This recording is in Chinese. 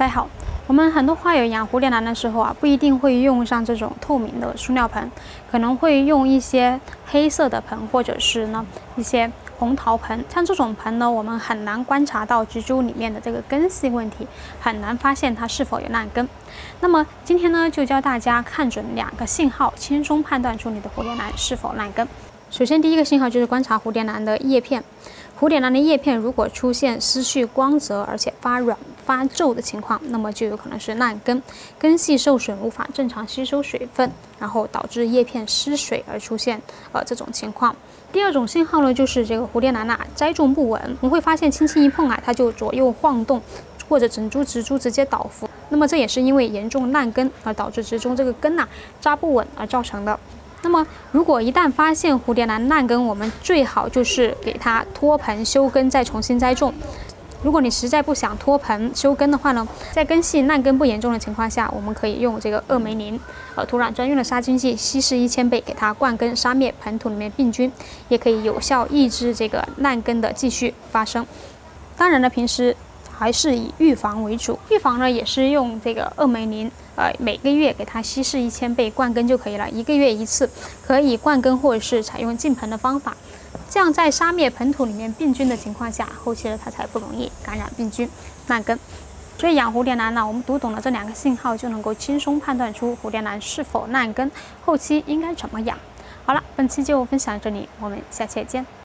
大家好，我们很多花友养蝴蝶兰的时候啊，不一定会用上这种透明的塑料盆，可能会用一些黑色的盆，或者是呢一些红陶盆。像这种盆呢，我们很难观察到植株里面的这个根系问题，很难发现它是否有烂根。那么今天呢，就教大家看准两个信号，轻松判断出你的蝴蝶兰是否烂根。首先，第一个信号就是观察蝴蝶兰的叶片。蝴蝶兰的叶片如果出现失去光泽，而且发软发皱的情况，那么就有可能是烂根，根系受损，无法正常吸收水分，然后导致叶片失水而出现呃这种情况。第二种信号呢，就是这个蝴蝶兰呐栽种不稳，我们会发现轻轻一碰啊，它就左右晃动，或者整株植株直接倒伏。那么这也是因为严重烂根而导致植中这个根呐扎不稳而造成的。那么，如果一旦发现蝴蝶兰烂根，我们最好就是给它脱盆修根，再重新栽种。如果你实在不想脱盆修根的话呢，在根系烂根不严重的情况下，我们可以用这个恶霉灵，呃，土壤专用的杀菌剂稀释一千倍，给它灌根杀灭盆土里面病菌，也可以有效抑制这个烂根的继续发生。当然了，平时。还是以预防为主，预防呢也是用这个恶霉灵，呃，每个月给它稀释一千倍灌根就可以了，一个月一次，可以灌根或者是采用浸盆的方法，这样在杀灭盆土里面病菌的情况下，后期呢它才不容易感染病菌烂根。所以养蝴蝶兰呢，我们读懂了这两个信号，就能够轻松判断出蝴蝶兰是否烂根，后期应该怎么养。好了，本期就分享这里，我们下期见。